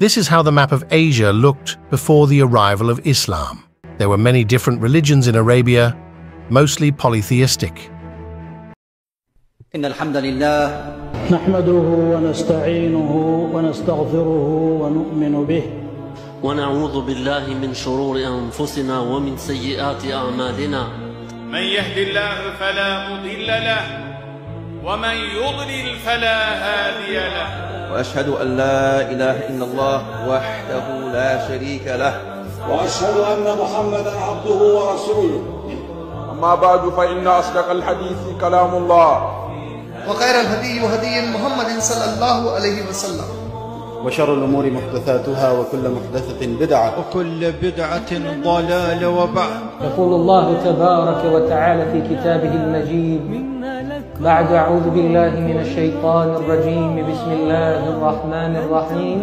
This is how the map of Asia looked before the arrival of Islam. There were many different religions in Arabia, mostly polytheistic. إن الحمد لله نحمده ونستعينه ونستغفره ونؤمن به ونعوذ بالله من شرور أنفسنا ومن سيئات أعمالنا من يهد الله فلا مضل له ومن يضلل فلا هادي له. وأشهد أن لا إله إلا الله وحده لا شريك له. وأشهد أن محمدا عبده ورسوله. أما بعد فإن أصدق الحديث كلام الله. وخير الهدي هدي محمد صلى الله عليه وسلم. وشر الأمور محدثاتها وكل محدثة بدعة. وكل بدعة ضلالة وبعد يقول الله تبارك وتعالى في كتابه المجيد بعد أعوذ بالله من الشيطان الرجيم. بسم الله الرحمن الرحيم.